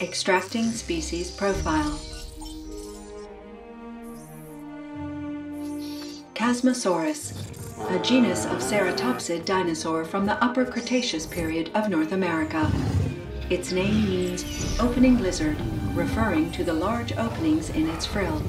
Extracting species profile. Chasmosaurus, a genus of ceratopsid dinosaur from the Upper Cretaceous period of North America. Its name means opening lizard, referring to the large openings in its frill.